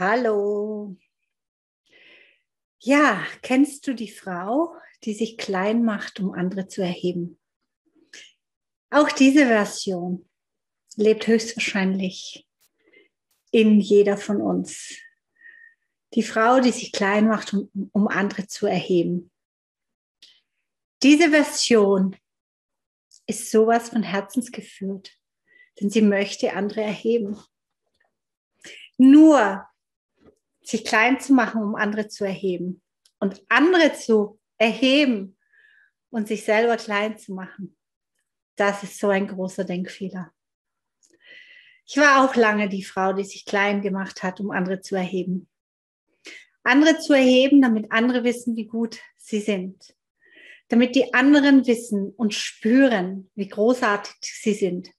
Hallo. Ja, kennst du die Frau, die sich klein macht, um andere zu erheben? Auch diese Version lebt höchstwahrscheinlich in jeder von uns. Die Frau, die sich klein macht, um, um andere zu erheben. Diese Version ist sowas von Herzensgeführt, denn sie möchte andere erheben. Nur sich klein zu machen, um andere zu erheben und andere zu erheben und sich selber klein zu machen. Das ist so ein großer Denkfehler. Ich war auch lange die Frau, die sich klein gemacht hat, um andere zu erheben. Andere zu erheben, damit andere wissen, wie gut sie sind. Damit die anderen wissen und spüren, wie großartig sie sind.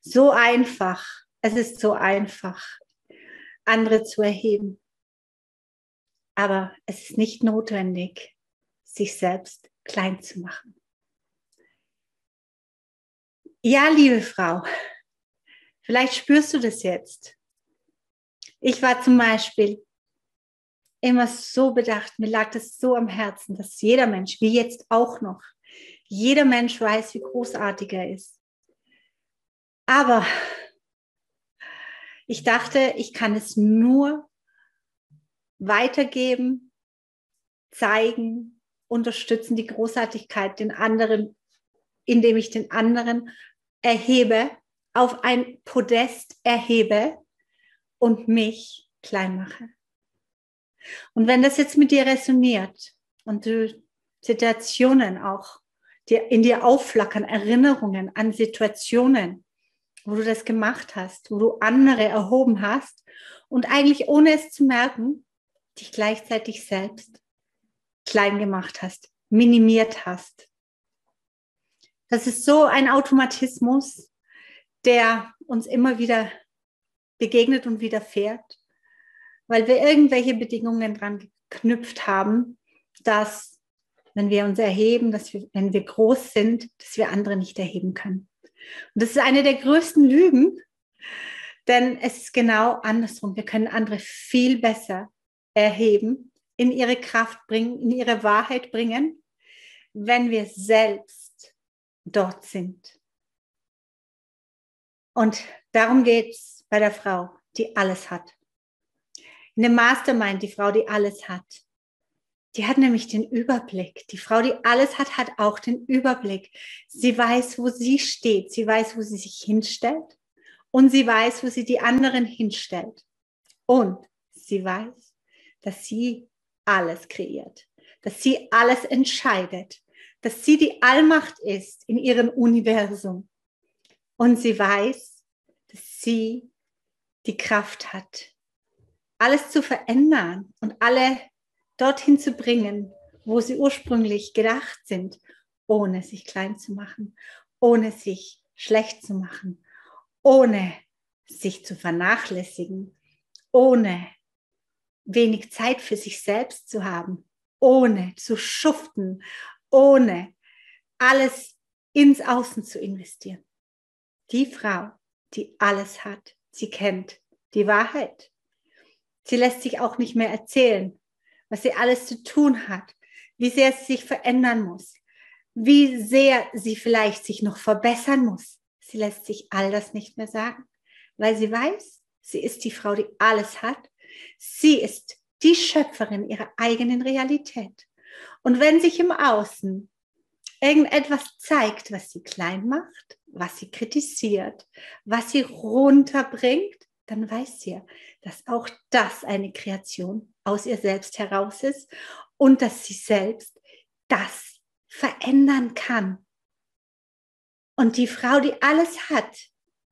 So einfach. Es ist so einfach, andere zu erheben. Aber es ist nicht notwendig, sich selbst klein zu machen. Ja, liebe Frau, vielleicht spürst du das jetzt. Ich war zum Beispiel immer so bedacht, mir lag das so am Herzen, dass jeder Mensch, wie jetzt auch noch, jeder Mensch weiß, wie großartig er ist. Aber ich dachte, ich kann es nur weitergeben, zeigen, unterstützen, die Großartigkeit den anderen, indem ich den anderen erhebe, auf ein Podest erhebe und mich klein mache. Und wenn das jetzt mit dir resoniert und du Situationen auch in dir aufflackern, Erinnerungen an Situationen, wo du das gemacht hast, wo du andere erhoben hast und eigentlich ohne es zu merken, dich gleichzeitig selbst klein gemacht hast, minimiert hast. Das ist so ein Automatismus, der uns immer wieder begegnet und widerfährt, weil wir irgendwelche Bedingungen dran geknüpft haben, dass wenn wir uns erheben, dass wir, wenn wir groß sind, dass wir andere nicht erheben können. Und das ist eine der größten Lügen, denn es ist genau andersrum. Wir können andere viel besser erheben, in ihre Kraft bringen, in ihre Wahrheit bringen, wenn wir selbst dort sind. Und darum geht es bei der Frau, die alles hat. In dem Mastermind, die Frau, die alles hat. Die hat nämlich den Überblick. Die Frau, die alles hat, hat auch den Überblick. Sie weiß, wo sie steht. Sie weiß, wo sie sich hinstellt. Und sie weiß, wo sie die anderen hinstellt. Und sie weiß, dass sie alles kreiert, dass sie alles entscheidet, dass sie die Allmacht ist in ihrem Universum. Und sie weiß, dass sie die Kraft hat, alles zu verändern und alle dorthin zu bringen, wo sie ursprünglich gedacht sind, ohne sich klein zu machen, ohne sich schlecht zu machen, ohne sich zu vernachlässigen, ohne wenig Zeit für sich selbst zu haben, ohne zu schuften, ohne alles ins Außen zu investieren. Die Frau, die alles hat, sie kennt die Wahrheit. Sie lässt sich auch nicht mehr erzählen, was sie alles zu tun hat, wie sehr sie sich verändern muss, wie sehr sie vielleicht sich noch verbessern muss. Sie lässt sich all das nicht mehr sagen, weil sie weiß, sie ist die Frau, die alles hat Sie ist die Schöpferin ihrer eigenen Realität. Und wenn sich im Außen irgendetwas zeigt, was sie klein macht, was sie kritisiert, was sie runterbringt, dann weiß sie, dass auch das eine Kreation aus ihr selbst heraus ist und dass sie selbst das verändern kann. Und die Frau, die alles hat,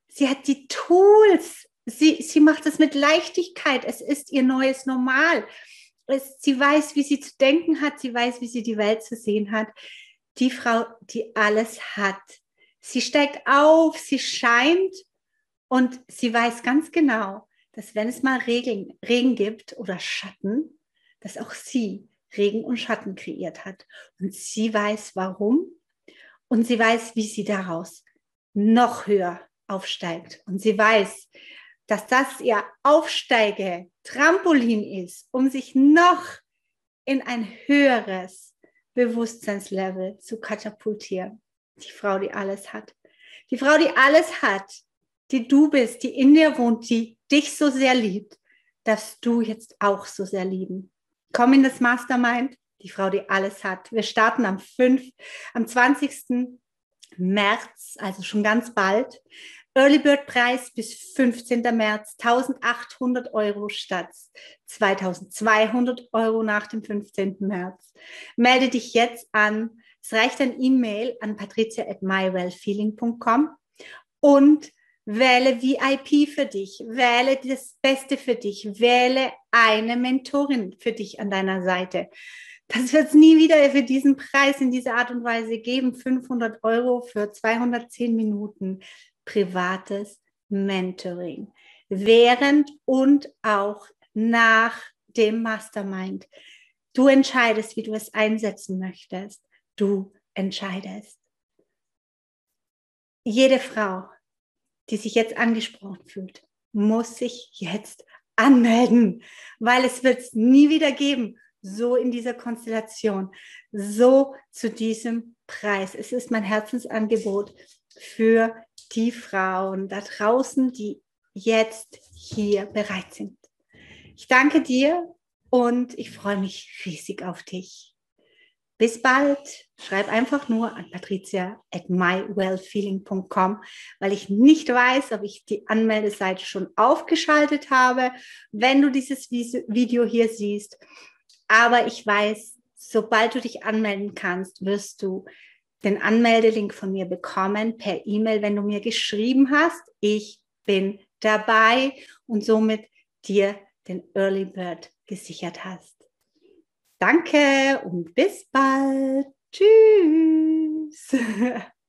sie hat die Tools, Sie, sie macht es mit Leichtigkeit. Es ist ihr neues Normal. Es, sie weiß, wie sie zu denken hat. Sie weiß, wie sie die Welt zu sehen hat. Die Frau, die alles hat. Sie steigt auf, sie scheint und sie weiß ganz genau, dass wenn es mal Regen, Regen gibt oder Schatten, dass auch sie Regen und Schatten kreiert hat. Und sie weiß warum und sie weiß, wie sie daraus noch höher aufsteigt. Und sie weiß, dass das ihr Aufsteige, Trampolin ist, um sich noch in ein höheres Bewusstseinslevel zu katapultieren. Die Frau, die alles hat. Die Frau, die alles hat, die du bist, die in dir wohnt, die dich so sehr liebt, darfst du jetzt auch so sehr lieben. Komm in das Mastermind, die Frau, die alles hat. Wir starten am 5, am 20. März, also schon ganz bald. Early Bird Preis bis 15. März 1800 Euro statt 2200 Euro nach dem 15. März. Melde dich jetzt an. Es reicht ein E-Mail an patricia at mywellfeeling.com und wähle VIP für dich, wähle das Beste für dich, wähle eine Mentorin für dich an deiner Seite. Das wird es nie wieder für diesen Preis in dieser Art und Weise geben. 500 Euro für 210 Minuten privates Mentoring. Während und auch nach dem Mastermind. Du entscheidest, wie du es einsetzen möchtest. Du entscheidest. Jede Frau, die sich jetzt angesprochen fühlt, muss sich jetzt anmelden, weil es wird es nie wieder geben so in dieser Konstellation, so zu diesem Preis. Es ist mein Herzensangebot für die Frauen da draußen, die jetzt hier bereit sind. Ich danke dir und ich freue mich riesig auf dich. Bis bald. Schreib einfach nur an patricia at mywellfeeling.com, weil ich nicht weiß, ob ich die Anmeldeseite schon aufgeschaltet habe. Wenn du dieses Video hier siehst, aber ich weiß, sobald du dich anmelden kannst, wirst du den Anmeldelink von mir bekommen per E-Mail, wenn du mir geschrieben hast, ich bin dabei und somit dir den Early Bird gesichert hast. Danke und bis bald. Tschüss.